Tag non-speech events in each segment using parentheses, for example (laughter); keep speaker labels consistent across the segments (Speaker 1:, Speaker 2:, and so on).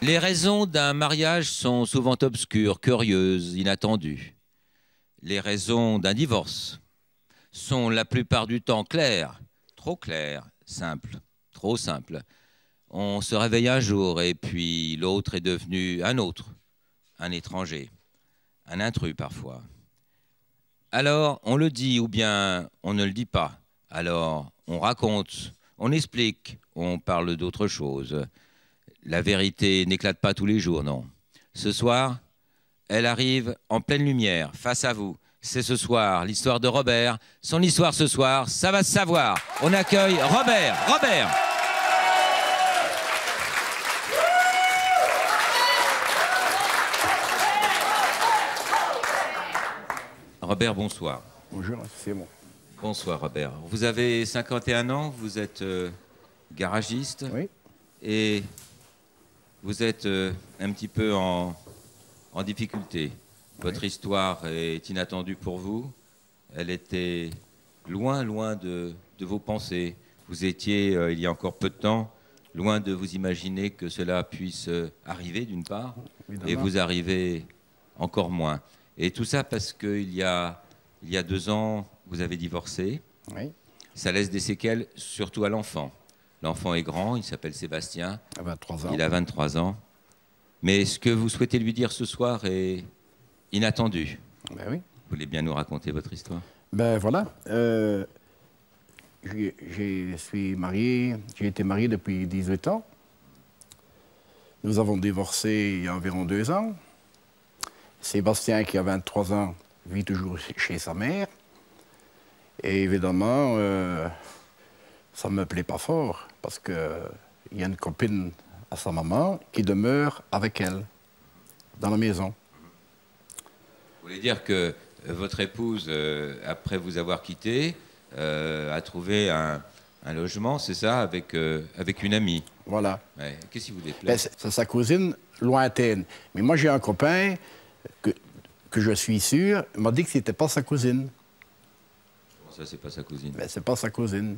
Speaker 1: Les raisons d'un mariage sont souvent obscures, curieuses, inattendues. Les raisons d'un divorce sont la plupart du temps claires, trop claires, simples, trop simples. On se réveille un jour et puis l'autre est devenu un autre, un étranger, un intrus parfois. Alors on le dit ou bien on ne le dit pas. Alors on raconte, on explique, on parle d'autre chose. La vérité n'éclate pas tous les jours, non. Ce soir, elle arrive en pleine lumière, face à vous. C'est ce soir l'histoire de Robert. Son histoire ce soir, ça va se savoir. On accueille Robert. Robert Robert, bonsoir.
Speaker 2: Bonjour, c'est moi.
Speaker 1: Bonsoir Robert. Vous avez 51 ans, vous êtes euh, garagiste.
Speaker 2: Oui.
Speaker 1: Et vous êtes euh, un petit peu en, en difficulté. Votre histoire est inattendue pour vous. Elle était loin, loin de, de vos pensées. Vous étiez, euh, il y a encore peu de temps, loin de vous imaginer que cela puisse euh, arriver, d'une part,
Speaker 2: Évidemment.
Speaker 1: et vous arrivez encore moins. Et tout ça parce qu'il y a, il y a deux ans, vous avez divorcé.
Speaker 2: Oui,
Speaker 1: Ça laisse des séquelles, surtout à l'enfant. L'enfant est grand, il s'appelle Sébastien.
Speaker 2: à 23 ans.
Speaker 1: Il a 23 ans. Mais ce que vous souhaitez lui dire ce soir est inattendu.
Speaker 2: Ben oui.
Speaker 1: Vous voulez bien nous raconter votre histoire?
Speaker 2: Ben voilà. Euh, je suis marié, j'ai été marié depuis 18 ans. Nous avons divorcé il y a environ deux ans. Sébastien, qui a 23 ans, vit toujours chez sa mère. Et évidemment, euh, ça ne me plaît pas fort, parce qu'il y a une copine à sa maman qui demeure avec elle, dans la maison.
Speaker 1: Vous voulez dire que votre épouse, euh, après vous avoir quitté, euh, a trouvé un, un logement, c'est ça, avec, euh, avec une amie?
Speaker 2: Voilà.
Speaker 1: Ouais. Qu'est-ce qui vous déplaît?
Speaker 2: Ben, c'est sa cousine lointaine. Mais moi, j'ai un copain que, que je suis sûr m'a dit que c'était pas sa cousine.
Speaker 1: Bon, Ça, c'est pas sa cousine?
Speaker 2: Mais c'est pas sa cousine.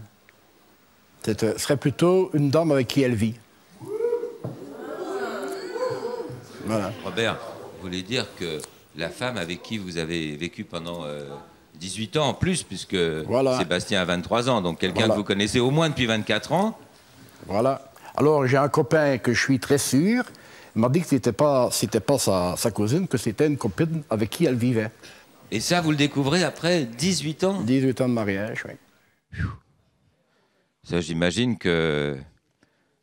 Speaker 2: C'est, euh, Ce serait plutôt une dame avec qui elle vit. Voilà.
Speaker 1: Robert, vous voulez dire que la femme avec qui vous avez vécu pendant euh, 18 ans en plus, puisque
Speaker 2: Voilà.
Speaker 1: Sébastien a 23 ans, donc quelqu'un
Speaker 2: Voilà.
Speaker 1: que vous connaissez au moins depuis 24 ans,
Speaker 2: Voilà. Alors, j'ai un copain que je suis très sûr. Il m'a dit que c'était pas, c'était pas sa, sa cousine, que c'était une copine avec qui elle vivait.
Speaker 1: et ça, vous le découvrez après 18 ans?
Speaker 2: 18 ans de mariage, oui.
Speaker 1: Ça, j'imagine que.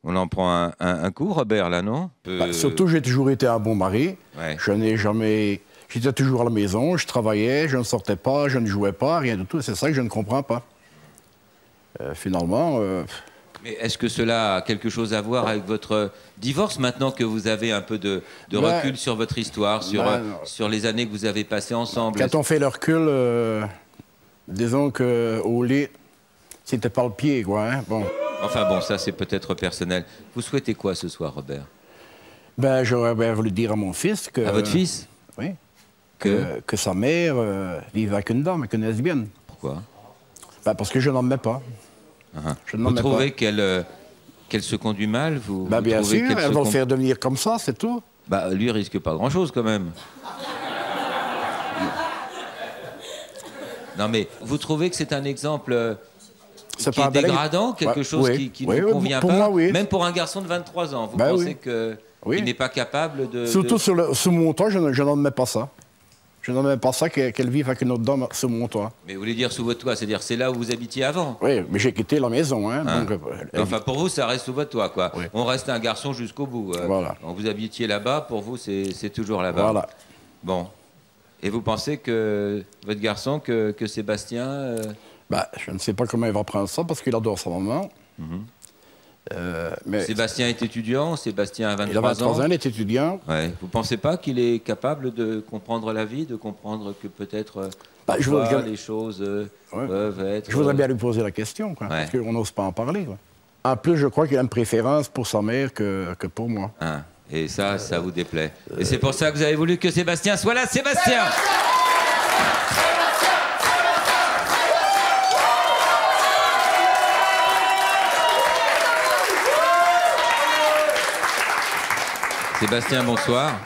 Speaker 1: On en prend un, un- un coup, Robert, là, non?
Speaker 2: Ben, surtout, j'ai toujours été un bon mari.
Speaker 1: Ouais.
Speaker 2: Je n'ai jamais. J'étais toujours à la maison, je travaillais, je ne sortais pas, je ne jouais pas, rien du tout. C'est ça que je ne comprends pas. Euh, finalement, euh,
Speaker 1: Mais est-ce que cela a quelque chose à voir avec votre divorce maintenant que vous avez un peu de, de
Speaker 2: Ben,
Speaker 1: recul sur votre histoire, sur,
Speaker 2: ben,
Speaker 1: euh, sur les années que vous avez passées ensemble?
Speaker 2: Quand on fait le recul, disons qu'au lit, c'était pas le pied, quoi. hein. Bon.
Speaker 1: Enfin bon, ça c'est peut-être personnel. Vous souhaitez quoi ce soir, Robert?
Speaker 2: Ben, j'aurais bien voulu dire à mon fils que.
Speaker 1: À votre fils?
Speaker 2: Oui. Que, que sa mère euh, vivait avec une dame, avec une lesbienne.
Speaker 1: Pourquoi?
Speaker 2: Ben, parce que je n'en mets pas.
Speaker 1: Ah,
Speaker 2: Je n'en
Speaker 1: Vous
Speaker 2: mets pas.
Speaker 1: trouvez qu'elle euh, qu'elle se conduit mal vous,
Speaker 2: Ben,
Speaker 1: vous
Speaker 2: bien sûr,
Speaker 1: qu'elle
Speaker 2: elle
Speaker 1: se
Speaker 2: va le faire devenir comme ça, c'est tout.
Speaker 1: Bah, lui risque pas grand-chose quand même. (laughs) Non mais vous trouvez que c'est un exemple euh, qui est dégradant, quelque
Speaker 2: Ouais,
Speaker 1: chose
Speaker 2: oui,
Speaker 1: qui, qui
Speaker 2: oui,
Speaker 1: ne
Speaker 2: oui,
Speaker 1: convient
Speaker 2: pour
Speaker 1: pas,
Speaker 2: moi,
Speaker 1: même pour un garçon de 23 ans. Vous
Speaker 2: Ben
Speaker 1: pensez qu'il n'est pas capable de...
Speaker 2: Surtout
Speaker 1: de-
Speaker 2: sur, le, sur mon toit, je, ne- je n'en mets pas ça. Je n'en mets pas ça que- qu'elle vive avec une autre dame sur mon toit.
Speaker 1: Mais vous voulez dire sous votre toit, c'est-à-dire c'est là où vous habitiez avant
Speaker 2: Oui, mais j'ai quitté la maison. Hein,
Speaker 1: Hein.
Speaker 2: donc, elle-
Speaker 1: Enfin, pour vous, ça reste sous votre toit, quoi.
Speaker 2: Oui.
Speaker 1: On reste un garçon jusqu'au bout. euh.
Speaker 2: Voilà.
Speaker 1: Quand vous habitiez là-bas, pour vous, c'est c'est toujours là-bas.
Speaker 2: Voilà.
Speaker 1: Bon. Et vous pensez que votre garçon, que, que Sébastien, euh,
Speaker 2: Bah, je ne sais pas comment il va prendre ça parce qu'il adore sa maman.
Speaker 1: Mhm.
Speaker 2: Euh, mais
Speaker 1: Sébastien est étudiant, Sébastien a 23,
Speaker 2: il a 23 ans,
Speaker 1: ans.
Speaker 2: il est étudiant.
Speaker 1: Ouais. Vous pensez pas qu'il est capable de comprendre la vie, de comprendre que peut-être euh,
Speaker 2: Bah, je voudrais-
Speaker 1: les choses euh,
Speaker 2: Ouais.
Speaker 1: peuvent être.
Speaker 2: Je voudrais bien lui poser la question, quoi,
Speaker 1: Ouais.
Speaker 2: parce qu'on n'ose pas en parler. quoi. En plus, je crois qu'il a une préférence pour sa mère que, que pour moi.
Speaker 1: hein. Et ça, ça vous déplaît. Et c'est pour ça que vous avez voulu que Sébastien soit là. Sébastien Sébastien, bonsoir.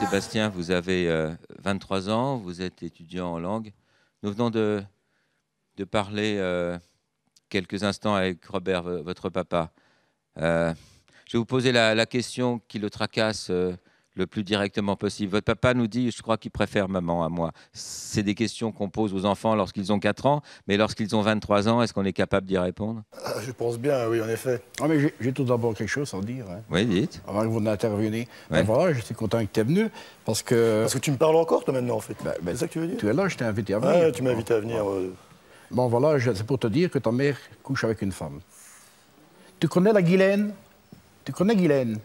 Speaker 1: Sébastien, vous avez 23 euh, ans, vous êtes étudiant en langue. Nous venons de, de parler euh, quelques instants avec Robert, votre papa. Euh, je vais vous poser la, question qui le tracasse le plus directement possible. Votre papa nous dit, je crois qu'il préfère maman à moi. C'est des questions qu'on pose aux enfants lorsqu'ils ont 4 ans, mais lorsqu'ils ont 23 ans, est-ce qu'on est capable d'y répondre?
Speaker 3: Ah, Je pense bien, oui, en effet.
Speaker 2: Ah, mais j'ai tout d'abord quelque chose à dire. Hein.
Speaker 1: Oui, dites.
Speaker 2: Avant que vous n'interveniez. Ben voilà, je suis content que tu es venu, parce que...
Speaker 3: Parce que tu me parles encore, toi, maintenant, en fait.
Speaker 2: Ben, ben,
Speaker 3: c'est ça que tu veux dire?
Speaker 2: Tu es là, je t'ai invité à venir.
Speaker 3: tu m'as invité à venir.
Speaker 2: Bon, voilà, c'est pour te dire que ta mère couche avec une femme. Tu connais la Guylaine? Tu connais Guylaine?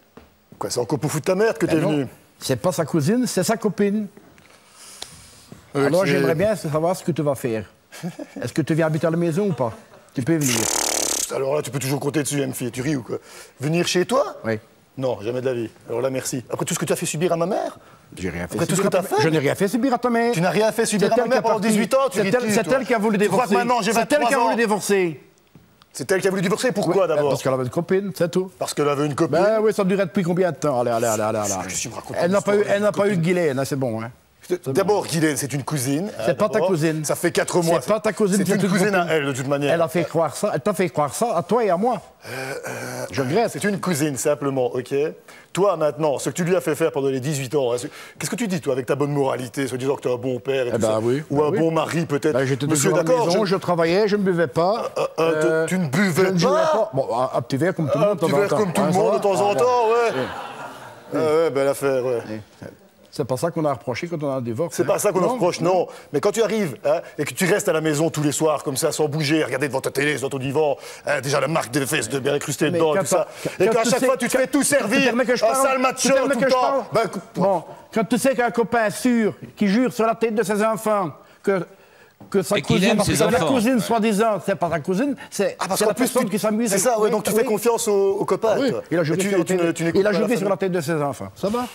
Speaker 3: Quoi, c'est encore pour foutre ta mère que tu es venu
Speaker 2: c'est pas sa cousine, c'est sa copine. Alors j'aimerais bien savoir ce que tu vas faire. (laughs) Est-ce que tu viens habiter à la maison ou pas? Tu peux venir.
Speaker 3: Alors là, tu peux toujours compter dessus, m fille. Tu ris ou quoi? Venir chez toi?
Speaker 2: Oui.
Speaker 3: Non, jamais de la vie. Alors là, merci. Après tout ce que tu as fait subir à ma mère?
Speaker 2: J'ai rien fait.
Speaker 3: Après tout ce que tu as fait?
Speaker 2: Je n'ai rien fait subir à ta mère.
Speaker 3: Tu n'as rien fait subir à ma mère pendant 18 ans
Speaker 2: C'est elle, qui a voulu divorcer. C'est elle qui a voulu divorcer.
Speaker 3: C'est elle qui a voulu divorcer. Pourquoi d'abord
Speaker 2: Parce qu'elle avait une copine, c'est tout.
Speaker 3: Parce qu'elle avait une copine
Speaker 2: Ben oui, ça durait depuis combien de temps? Allez, allez, allez, allez. allez. Elle n'a pas eu, elle n'a pas eu de hein, c'est bon. Hein.
Speaker 3: D'abord, Guylaine, c'est une cousine.
Speaker 2: C'est pas ta cousine.
Speaker 3: Ça fait 4 mois.
Speaker 2: C'est pas ta cousine.
Speaker 3: C'est une cousine à elle, de toute manière.
Speaker 2: Elle a fait croire ça. Elle t'a fait croire ça à toi et à moi.
Speaker 3: Euh, euh, Je regrette. C'est une cousine, simplement, ok Toi, maintenant, ce que tu lui as fait faire pendant les 18 ans, qu'est-ce que tu dis, toi, avec ta bonne moralité, se disant que tu es un bon père et
Speaker 2: eh
Speaker 3: tout
Speaker 2: ben
Speaker 3: ça
Speaker 2: oui,
Speaker 3: Ou
Speaker 2: ben
Speaker 3: un bon mari, peut-être
Speaker 2: ben, J'étais toujours à la maison, je... travaillais, je ne buvais pas.
Speaker 3: Euh, tu ne buvais pas,
Speaker 2: Bon, un, petit verre comme tout le monde.
Speaker 3: Un petit verre comme tout le monde de temps en temps, ouais. Ah ouais, belle affaire, ouais.
Speaker 2: C'est pas ça qu'on a reproché quand on a un divorce.
Speaker 3: C'est pas ça qu'on reproche, non. Mais quand tu arrives hein, et que tu restes à la maison tous les soirs comme ça, sans bouger, regarder devant ta télé, dans ton divan, hein, déjà la marque des fesses de bien incrustées dedans, et tout ça, et qu'à chaque fois tu te fais tout servir, un sale macho tout le temps.
Speaker 2: Ben, bon, quand tu sais qu'un copain sûr, qui jure sur la tête de ses enfants que que sa cousine, parce que sa cousine, soi-disant, c'est pas sa cousine, c'est ah, la personne qui s'amuse.
Speaker 3: C'est ça, ouais, donc tu fais confiance au, copain. Oui.
Speaker 2: Il a joué sur la tête de ses enfants. Ça va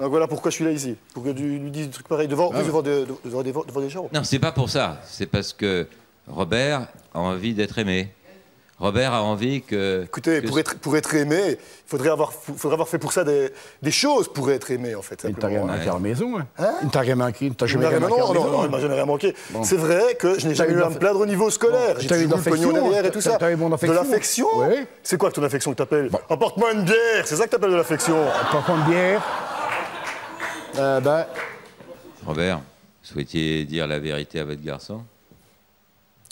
Speaker 3: donc voilà pourquoi je suis là ici. Pour que tu lui dises des trucs pareils devant, ah devant, des gens.
Speaker 1: Non, c'est pas pour ça. C'est parce que Robert a envie d'être aimé. Robert a envie que.
Speaker 3: Écoutez, Pour, être, pour être aimé, il faudrait avoir, faudrait avoir fait pour ça des, des choses pour être aimé, en fait.
Speaker 2: Il t'a rien manqué à la maison, hein, hein
Speaker 3: Il
Speaker 2: t'a rien manqué, il t'a jamais rien manqué.
Speaker 3: Non, non, non, il m'a jamais rien manqué. C'est vrai que je n'ai jamais eu à me plaindre au niveau scolaire. J'ai eu le pognon derrière et tout ça. De l'affection C'est quoi ton affection que t'appelles Apporte-moi une bière, c'est ça que t'appelles de l'affection
Speaker 2: Apporte-moi une bière.
Speaker 1: Euh, ben... Robert, souhaitiez dire la vérité à votre garçon?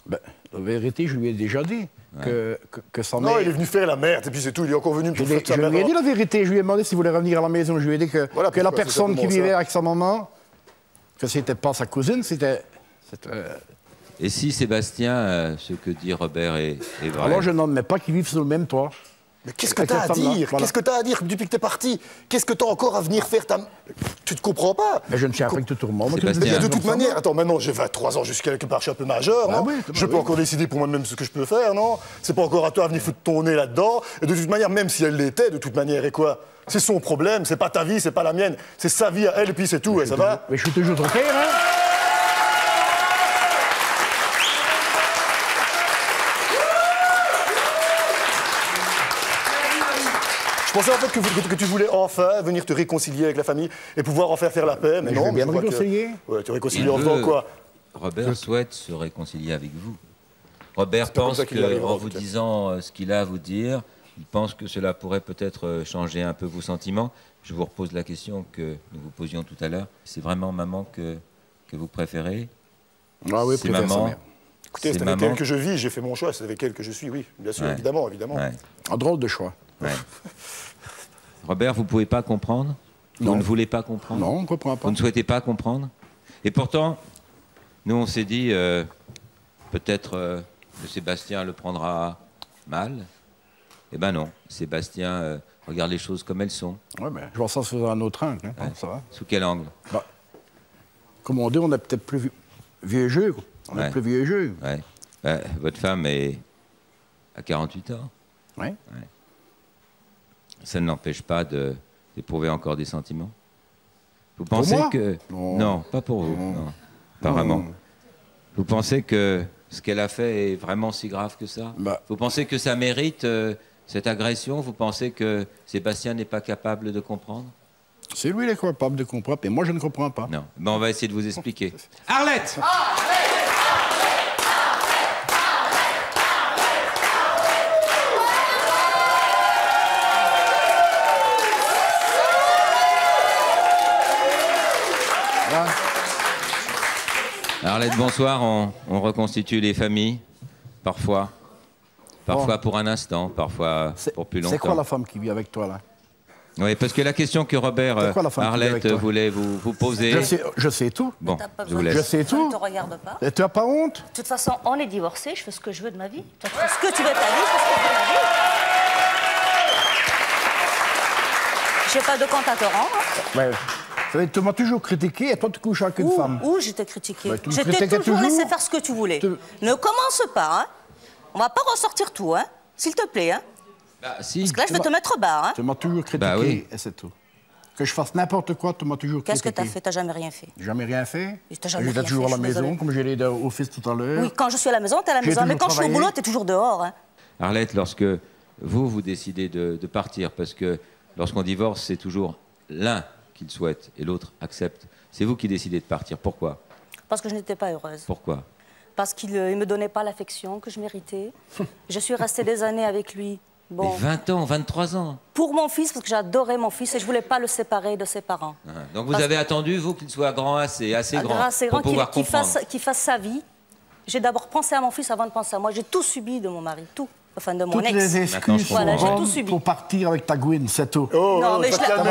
Speaker 2: ben, La vérité, je lui ai déjà dit. Que, que,
Speaker 3: Non, il est venu faire la merde, et puis c'est tout, il est encore venu
Speaker 2: pour faire Je lui ai dit la vérité, je lui ai demandé s'il voulait revenir à la maison, je lui ai dit que, que la personne qui vivait avec sa maman, que c'était pas sa cousine, c'était...
Speaker 1: Et si Sébastien, euh, ce que dit Robert est, est vrai?
Speaker 2: Alors je n'admets pas qu'ils vivent sur le même toit.
Speaker 3: Mais qu'est-ce que tu as à dire Qu'est-ce que tu as à dire depuis que tu es parti Qu'est-ce que tu as encore à venir faire ta... Tu te comprends pas
Speaker 2: Mais je ne suis pas tout le monde.
Speaker 3: Mais de toute manière, attends, maintenant j'ai 23 ans, jusqu'à quelque part, je suis un peu majeur. Ah je peux encore décider pour moi-même ce que je peux faire, non C'est pas encore à toi de venir foutre ton nez là-dedans. Et de toute manière, même si elle l'était, de toute manière, et quoi C'est son problème, c'est pas ta vie, c'est pas la mienne. C'est sa vie à elle, et puis c'est tout, et ça va
Speaker 2: Mais je suis toujours clair, hein
Speaker 3: Je pensais en fait que, tu voulais enfin venir te réconcilier avec la famille et pouvoir en faire faire la paix.
Speaker 2: Mais, non, je bien me réconcilier.
Speaker 3: Ouais, tu réconcilies en faisant quoi?
Speaker 1: Robert souhaite se réconcilier avec vous. Robert pense qu'en vous disant euh, ce qu'il a à vous dire, il pense que cela pourrait peut-être euh, changer un peu vos sentiments. Je vous repose la question que nous vous posions tout à l'heure. C'est vraiment maman que, que vous préférez?
Speaker 2: Ah oui, c'est maman.
Speaker 3: Écoutez, c'est avec elle que je vis, j'ai fait mon choix, c'est avec elle que je suis, oui, bien sûr, évidemment, évidemment.
Speaker 2: Un drôle de choix. (laughs)
Speaker 1: Robert, vous ne pouvez pas comprendre? Vous ne voulez pas comprendre?
Speaker 2: Non, on ne comprend pas.
Speaker 1: Vous ne souhaitez pas comprendre? Et pourtant, nous, on s'est dit, euh, peut-être euh, que Sébastien le prendra mal. Eh ben non, Sébastien euh, regarde les choses comme elles sont.
Speaker 2: Ouais, mais je vois ça sous un autre angle. Hein, ça va.
Speaker 1: Sous quel angle? Bah,
Speaker 2: Comme on dit, on est peut-être plus vieux jeu. On est plus vieux jeu.
Speaker 1: Ouais. votre femme est à 48 ans.
Speaker 2: Oui
Speaker 1: ça ne l'empêche pas d'éprouver encore des sentiments? Vous pensez que. Non. pas pour vous. Non. Vraiment. Vous pensez que ce qu'elle a fait est vraiment si grave que ça? Bah. Vous pensez que ça mérite euh, Cette agression, vous pensez que Sébastien n'est pas capable de comprendre?
Speaker 2: C'est lui qui est capable de comprendre, et moi je ne comprends pas.
Speaker 1: Non. Ben, on va essayer de vous expliquer. (laughs) Arlette Arlette, bonsoir. On, on reconstitue les familles, parfois. Parfois pour un instant, parfois pour plus longtemps.
Speaker 2: C'est quoi la femme qui vit avec toi là?
Speaker 1: Oui, parce que la question que Robert Arlette voulait vous, vous poser.
Speaker 2: Je sais, je sais, tout.
Speaker 1: Bon, je vous laisse.
Speaker 2: Je sais tout.
Speaker 4: Je ne te regarde pas.
Speaker 2: Et tu n'as pas honte?
Speaker 4: De toute façon, on est divorcés, je fais ce que je veux de ma vie. Tu fais ce que tu veux de ta vie, je fais ce que je veux de ma vie. J'ai pas de compte à te rendre.
Speaker 2: Ouais. Tu m'as toujours critiqué et toi tu couches avec une
Speaker 4: où,
Speaker 2: femme.
Speaker 4: Où je t'ai critiqué
Speaker 2: tu
Speaker 4: t'ai
Speaker 2: critiquais
Speaker 4: toujours,
Speaker 2: toujours.
Speaker 4: laissé faire ce que tu voulais.
Speaker 2: Tu-
Speaker 4: Ne commence pas, hein. On va pas ressortir tout, hein. S'il te plaît, hein.
Speaker 1: Bah, si.
Speaker 4: Parce que là, je vais te mettre bas, hein.
Speaker 2: Tu m'as toujours critiqué
Speaker 1: Bah oui.
Speaker 2: et c'est tout. Que je fasse n'importe quoi, tu m'as toujours
Speaker 4: Qu'est-ce que
Speaker 2: critiqué.
Speaker 4: t'as fait? T'as jamais rien fait.
Speaker 2: Jamais rien fait? J'étais toujours
Speaker 4: fait,
Speaker 2: à la maison,
Speaker 4: désolée.
Speaker 2: comme j'ai dit au fils tout à l'heure.
Speaker 4: Oui, quand je suis à la maison, t'es à la maison. Mais quand je suis au boulot, t'es toujours dehors, hein.
Speaker 1: Arlette, lorsque vous, vous décidez de, de partir, parce que lorsqu'on divorce, c'est toujours l'un qui le souhaite et l'autre accepte. C'est vous qui décidez de partir. Pourquoi?
Speaker 4: Parce que je n'étais pas heureuse.
Speaker 1: Pourquoi?
Speaker 4: Parce qu'il ne me donnait pas l'affection que je méritais. (laughs) je suis restée des années avec lui. Bon,
Speaker 1: Mais 20 ans, 23 ans.
Speaker 4: pour mon fils, parce que j'adorais mon fils et je voulais pas le séparer de ses parents.
Speaker 1: Ah, Donc vous
Speaker 4: Parce-
Speaker 1: avez attendu, vous, qu'il soit grand assez, assez grand,
Speaker 4: Grâce et
Speaker 1: pour
Speaker 4: grand qu'il
Speaker 1: pouvoir
Speaker 4: qu'il
Speaker 1: comprendre.
Speaker 4: fasse, qu'il fasse sa vie. J'ai d'abord pensé à mon fils avant de penser à moi. J'ai tout subi de mon mari, tout. Enfin, de mon
Speaker 2: Toutes
Speaker 4: ex.
Speaker 2: les excuses
Speaker 4: Voilà, j'ai
Speaker 2: bonnes
Speaker 4: tout subi.
Speaker 2: pour partir avec ta Gwyn, c'est tout.
Speaker 3: Oh,
Speaker 4: Non,
Speaker 3: oh,
Speaker 4: mais je la-
Speaker 3: hein.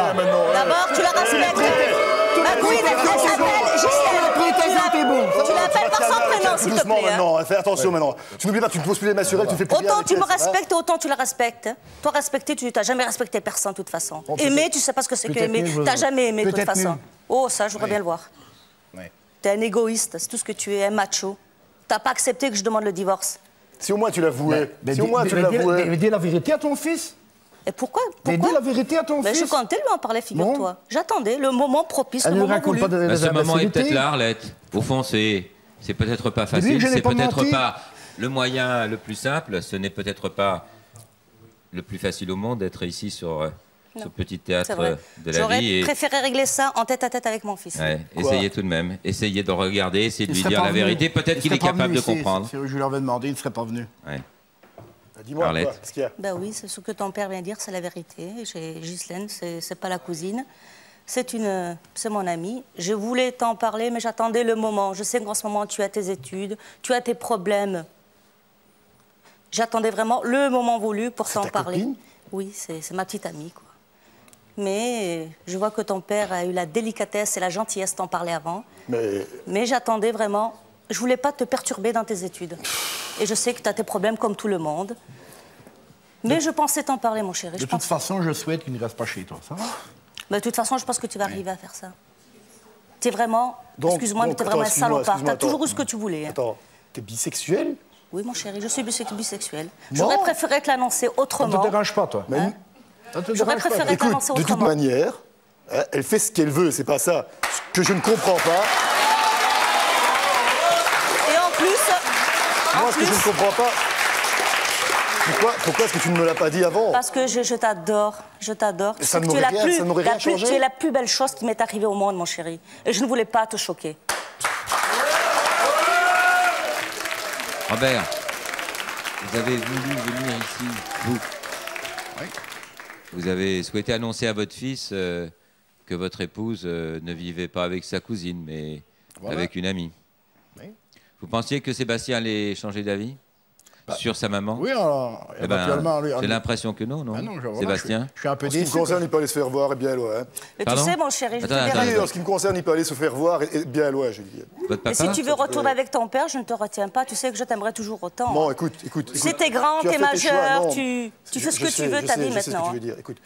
Speaker 4: D'abord, tu la respectes. Ma Gwyn, elle elle s'appelle Gisèle. Tu la- Tu l'appelles par son prénom, s'il te plaît. hein.
Speaker 3: maintenant, hein, fais attention maintenant. Tu n'oublies pas tu ne poses plus les mains sur elle, tu fais plus
Speaker 4: Autant tu me respectes, autant tu la respectes. Toi, respecter, tu n'as jamais respecté personne, de toute façon. Aimer, tu sais pas ce que c'est que aimer. Tu n'as jamais aimé, de toute façon. Oh, ça, je voudrais bien le voir.
Speaker 2: Ouais.
Speaker 4: Tu es un égoïste, c'est tout ce que tu es, un macho. Tu n'as pas accepté que je demande le divorce.
Speaker 3: Si au moins tu l'avouais.
Speaker 2: Mais
Speaker 3: Si au
Speaker 2: dis-
Speaker 3: moins
Speaker 2: mais-
Speaker 3: tu
Speaker 2: mais
Speaker 3: l'avouais.
Speaker 2: mais dis la vérité à ton fils.
Speaker 4: Et pourquoi
Speaker 2: Mais
Speaker 4: Pourquoi
Speaker 2: dis la vérité à ton
Speaker 4: Ben,
Speaker 2: fils.
Speaker 4: Je comptais lui en parler, figure-toi.
Speaker 2: Bon.
Speaker 4: J'attendais le moment propice,
Speaker 2: Elle
Speaker 4: le
Speaker 2: ne
Speaker 4: moment
Speaker 2: raconte
Speaker 4: voulu.
Speaker 2: pas de,
Speaker 1: Bah,
Speaker 2: de
Speaker 1: ce moment est peut-être là, Arlette. Au fond, c'est c'est peut-être pas facile, c'est peut-être pas le moyen le plus simple, ce n'est peut-être pas le plus facile au monde d'être ici sur euh, ce petit théâtre euh, de la
Speaker 4: J'aurais.
Speaker 1: Et,
Speaker 4: préféré régler ça en tête à tête avec mon fils.
Speaker 1: ouais, essayez tout de même, essayez de regarder, essayez de lui dire la
Speaker 2: venu.
Speaker 1: vérité. Peut-être
Speaker 2: Il
Speaker 1: qu'il est capable de comprendre.
Speaker 2: Si je lui avais demandé, il ne serait pas venu.
Speaker 1: Ouais.
Speaker 3: Dis-moi, qu'est-ce qu'il y a?
Speaker 4: Ben oui, c'est ce que ton père vient de dire, c'est la vérité. J'ai Ghislaine, c'est pas la cousine. C'est une, c'est mon amie. Je voulais t'en parler, mais j'attendais le moment. Je sais qu'en ce moment, tu as tes études, tu as tes problèmes. J'attendais vraiment le moment voulu pour t'en
Speaker 3: ta
Speaker 4: parler.
Speaker 3: copine
Speaker 4: Oui, c'est c'est ma petite amie, quoi. Mais je vois que ton père a eu la délicatesse et la gentillesse d'en parler avant.
Speaker 3: Mais
Speaker 4: Mais j'attendais vraiment. Je voulais pas te perturber dans tes études. Et je sais que tu as tes problèmes comme tout le monde. Mais je pensais t'en parler, mon chéri.
Speaker 2: De
Speaker 4: Je
Speaker 2: toute
Speaker 4: pense...
Speaker 2: façon, je souhaite qu'il ne reste pas chez toi. Ça va?
Speaker 4: Mais de toute façon, je pense que tu vas arriver à faire ça. Tu es vraiment. Excuse-moi, mais
Speaker 3: donc,
Speaker 4: tu es vraiment un salopard. Tu
Speaker 3: excuse-moi,
Speaker 4: as toujours eu ce que tu voulais. hein.
Speaker 3: Attends, t'es bisexuel?
Speaker 4: Oui, mon chéri, je suis bisex- bisexuelle. J'aurais préféré te l'annoncer
Speaker 2: Ça ne
Speaker 4: autrement.
Speaker 2: te dérange pas, toi? Te
Speaker 4: J'aurais préféré- Écoute,
Speaker 3: Écoute, de toute
Speaker 4: autrement.
Speaker 3: manière, hein, elle fait ce qu'elle veut, c'est pas ça. Ce que je ne comprends pas,
Speaker 4: Et en plus. En
Speaker 3: moi, ce que je ne
Speaker 4: plus,
Speaker 3: comprends pas, pourquoi, pourquoi est-ce que tu ne me l'as pas dit avant
Speaker 4: parce que je, t'adore, je t'adore.
Speaker 3: Ça
Speaker 4: Tu
Speaker 3: ne
Speaker 4: es
Speaker 3: m'aurait
Speaker 4: la
Speaker 3: rien-
Speaker 4: plus-
Speaker 3: ça n'aurait
Speaker 4: la
Speaker 3: rien
Speaker 4: plus-
Speaker 3: changé
Speaker 4: Tu es la plus belle chose qui m'est arrivée au monde, mon chéri. Et je ne voulais pas te choquer.
Speaker 1: Robert, vous avez voulu venir ici, vous. Vous avez souhaité annoncer à votre fils euh, que votre épouse euh, ne vivait pas avec sa cousine, mais
Speaker 2: Voilà.
Speaker 1: avec une amie.
Speaker 2: Oui.
Speaker 1: Vous pensiez que Sébastien allait changer d'avis? Sur sa maman
Speaker 2: Oui, alors,
Speaker 1: Eh ben,
Speaker 2: lui-
Speaker 1: J'ai l'impression que non, non
Speaker 2: Ah non,
Speaker 1: Sébastien
Speaker 2: Je, je suis un peu
Speaker 3: En ce qui me concerne, il peut aller se faire voir et bien loin. hein.
Speaker 4: Mais
Speaker 1: Pardon
Speaker 4: tu sais, mon chéri, je
Speaker 1: Attends,
Speaker 4: te
Speaker 1: attends,
Speaker 3: en ce qui me concerne, il peut aller se faire voir et, bien loin, je dire.
Speaker 1: Votre
Speaker 4: Mais
Speaker 1: papa
Speaker 4: si tu veux retourner avec ton père, je ne te retiens pas. Tu sais que je t'aimerais toujours autant.
Speaker 3: Bon,
Speaker 4: hein.
Speaker 3: écoute, écoute.
Speaker 4: Si
Speaker 3: écoute,
Speaker 4: t'es grand,
Speaker 3: tu
Speaker 4: t'es majeur, tu- tu fais ce que tu veux de ta vie
Speaker 3: je sais ce que
Speaker 4: maintenant,
Speaker 3: tu
Speaker 4: hein.
Speaker 3: veux dire. Écoute,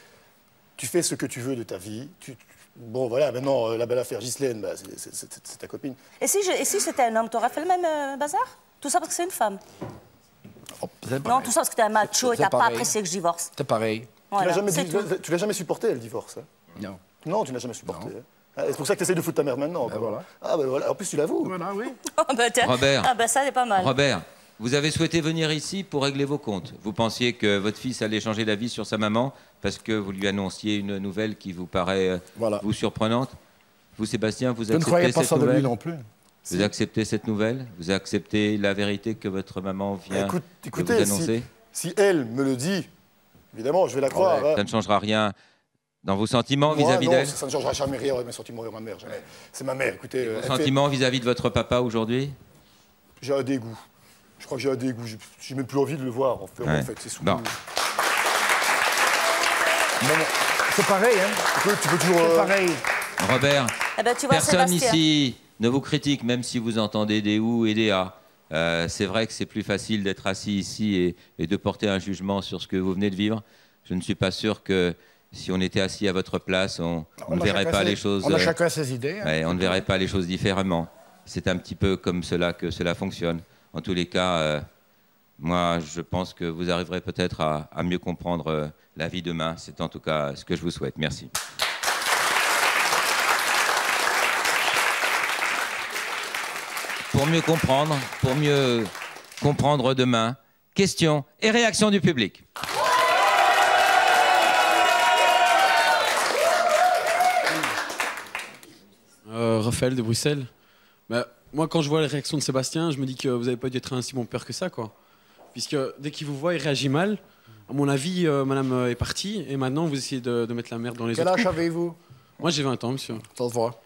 Speaker 3: tu fais ce que tu veux de ta vie. Tu- tu- Bon, voilà, maintenant, euh, la belle affaire Ghislaine, bah, c'est- c'est c'est- c'est ta copine.
Speaker 4: Et si, je- et si c'était un homme, t'aurais fait le même euh, bazar? Tout ça parce que c'est une femme.
Speaker 2: Oh,
Speaker 4: Non, tout ça parce que t'es un macho et t'as pas apprécié que je divorce.
Speaker 2: C'est pareil.
Speaker 4: Voilà,
Speaker 3: tu l'as jamais, supporté, le divorce. hein?
Speaker 2: Non.
Speaker 3: non, tu l'as jamais supporté. Ah, C'est pour ça que tu essaies de foutre ta mère maintenant. quoi.
Speaker 2: voilà.
Speaker 3: Ah, ben voilà. En plus, tu l'avoues.
Speaker 2: Voilà, oui.
Speaker 4: Oh, (laughs) bah, tiens.
Speaker 1: Robert.
Speaker 4: Ah, bah ça, c'est pas mal.
Speaker 1: Robert, Vous avez souhaité venir ici pour régler vos comptes. Vous pensiez que votre fils allait changer d'avis sur sa maman parce que vous lui annonciez une nouvelle qui vous paraît euh, vous surprenante. Vous, Sébastien, vous acceptez
Speaker 2: Je ne croyais pas
Speaker 1: ça
Speaker 2: de lui non plus.
Speaker 1: Vous acceptez cette nouvelle? Vous acceptez la vérité que votre maman vient de vous annoncer?
Speaker 3: si, elle me le dit, évidemment, je vais la croire. Hein.
Speaker 1: Ça ne changera rien dans vos sentiments vis-à-vis d'elle?
Speaker 3: Ça ne changera jamais rien, mes sentiments ma mère, C'est ma mère, écoutez.
Speaker 1: vos sentiments vis-à-vis de votre papa aujourd'hui?
Speaker 3: J'ai un dégoût. Je crois que j'ai un dégoût. J'ai même plus envie de le voir, en fait. En fait. C'est
Speaker 2: C'est pareil, hein
Speaker 3: tu peux, toujours... C'est
Speaker 2: euh, pareil.
Speaker 1: Robert, eh ben, personne ici ne vous critique, même si vous entendez des ou et des a. Euh, c'est vrai que c'est plus facile d'être assis ici et, de porter un jugement sur ce que vous venez de vivre. Je ne suis pas sûr que si on était assis à votre place, on, ne verrait pas les choses.
Speaker 2: On a euh, chacun ses idées.
Speaker 1: Hein. on ne verrait pas les choses différemment. C'est un petit peu comme cela que cela fonctionne. En tous les cas, euh, moi, je pense que vous arriverez peut-être à, à, mieux comprendre la vie demain. C'est en tout cas ce que je vous souhaite. Merci. Pour mieux comprendre, pour mieux comprendre demain. Questions et réactions du public.
Speaker 5: Euh, Raphaël de Bruxelles. Bah, moi, quand je vois les réactions de Sébastien, je me dis que vous n'avez pas dû être un si bon père que ça, quoi. Puisque dès qu'il vous voit, il réagit mal. À mon avis, euh, madame est partie et maintenant vous essayez de, mettre la merde dans les
Speaker 2: Quel
Speaker 5: autres.
Speaker 2: Quel âge avez-vous
Speaker 5: Moi, j'ai 20 ans, monsieur.
Speaker 2: Ça se voit.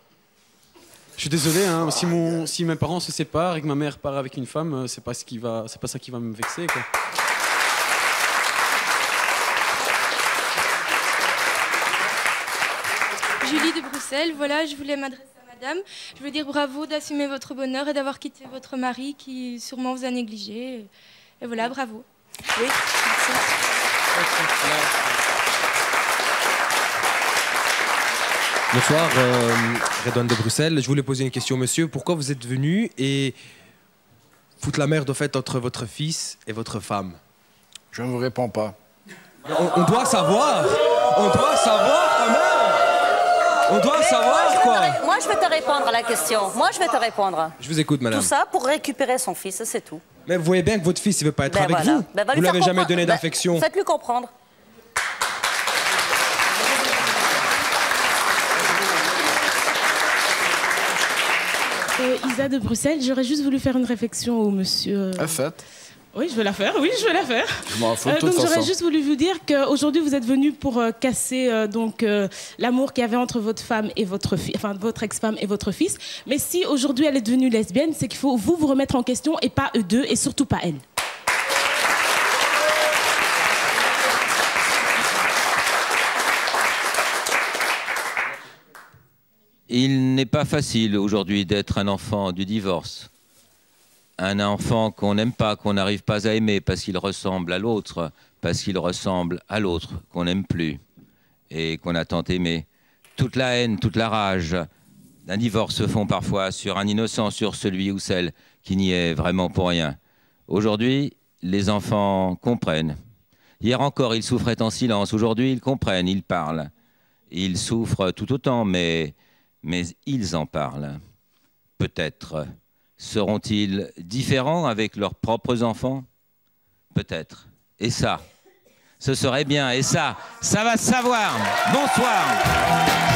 Speaker 5: Je suis désolé, hein, si, mon, si mes parents se séparent et que ma mère part avec une femme, euh, c'est pas, ce qui va, c'est pas ça qui va me vexer. Quoi.
Speaker 6: Julie de Bruxelles, voilà, je voulais m'adresser à madame. Je veux dire bravo d'assumer votre bonheur et d'avoir quitté votre mari qui sûrement vous a négligé. Et voilà, bravo. Oui,
Speaker 7: Bonsoir, euh, Redouane de Bruxelles. Je voulais poser une question, monsieur. Pourquoi vous êtes venu et foutre la merde au fait entre votre fils et votre femme?
Speaker 2: Je ne vous réponds pas.
Speaker 7: On, doit savoir On doit savoir quand même On doit savoir quoi
Speaker 4: Moi, je vais te répondre à la question. Moi, je vais te répondre.
Speaker 7: Je vous écoute, madame.
Speaker 4: Tout ça pour récupérer son fils, c'est tout.
Speaker 7: Mais vous voyez bien que votre fils, il veut pas être ben avec vous. Ben, vous l'avez jamais donné ben, d'affection.
Speaker 4: Faites-lui comprendre.
Speaker 8: Euh, Isa de Bruxelles, j'aurais juste voulu faire une réflexion au monsieur.
Speaker 2: Euh... fait.
Speaker 8: Oui, je vais la faire. Oui, je vais la faire.
Speaker 2: Je m'en fous de euh, toute
Speaker 8: donc j'aurais juste voulu vous dire qu'aujourd'hui vous êtes venu pour euh, casser donc l'amour qu'il y avait entre votre femme et votre fille, enfin votre ex-femme et votre fils. Mais si aujourd'hui elle est devenue lesbienne, c'est qu'il faut vous vous remettre en question et pas eux deux et surtout pas elle.
Speaker 1: Il n'est pas facile aujourd'hui d'être un enfant du divorce. Un enfant qu'on n'aime pas, qu'on n'arrive pas à aimer parce qu'il ressemble à l'autre, parce qu'il ressemble à l'autre qu'on n'aime plus et qu'on a tant aimé. Toute la haine, toute la rage d'un divorce se font parfois sur un innocent, sur celui ou celle qui n'y est vraiment pour rien. Aujourd'hui, les enfants comprennent. Hier encore, ils souffraient en silence. Aujourd'hui, ils comprennent, ils parlent. Ils souffrent tout autant, mais mais ils en parlent. Peut-être seront-ils différents avec leurs propres enfants? Peut-être. Et ça, ce serait bien. Et ça, ça va savoir. Bonsoir.